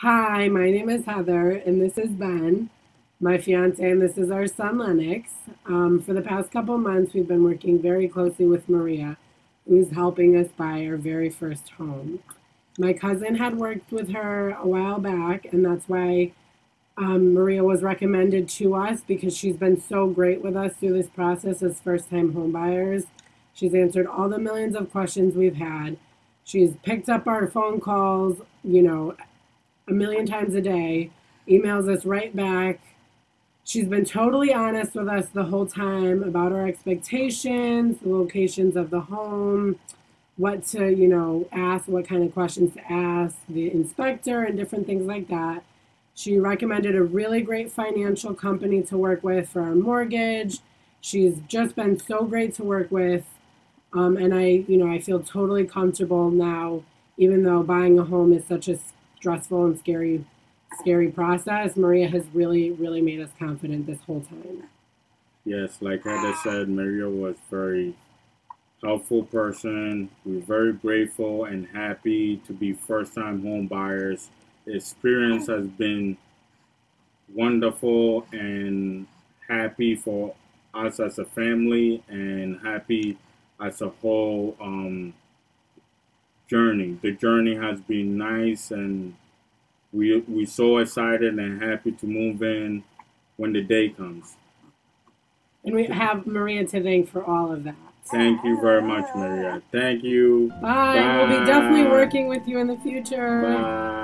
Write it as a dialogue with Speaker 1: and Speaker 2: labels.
Speaker 1: Hi, my name is Heather, and this is Ben, my fiance, and this is our son Lennox. Um, for the past couple months, we've been working very closely with Maria, who's helping us buy our very first home. My cousin had worked with her a while back, and that's why um, Maria was recommended to us because she's been so great with us through this process as first time homebuyers. She's answered all the millions of questions we've had. She's picked up our phone calls, you know, a million times a day, emails us right back. She's been totally honest with us the whole time about our expectations, the locations of the home, what to, you know, ask, what kind of questions to ask the inspector, and different things like that. She recommended a really great financial company to work with for our mortgage. She's just been so great to work with. Um, and I, you know, I feel totally comfortable now, even though buying a home is such a stressful and scary, scary process. Maria has really, really made us confident this whole time.
Speaker 2: Yes, like Heather said, Maria was very helpful person. We're very grateful and happy to be first-time home buyers. The experience has been wonderful and happy for us as a family and happy as a whole um, journey. The journey has been nice and we we so excited and happy to move in when the day comes.
Speaker 1: And we have Maria to thank for all of that.
Speaker 2: Thank you very much, Maria. Thank you.
Speaker 1: Bye. Bye. We'll be definitely working with you in the future.
Speaker 2: Bye.